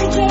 I'll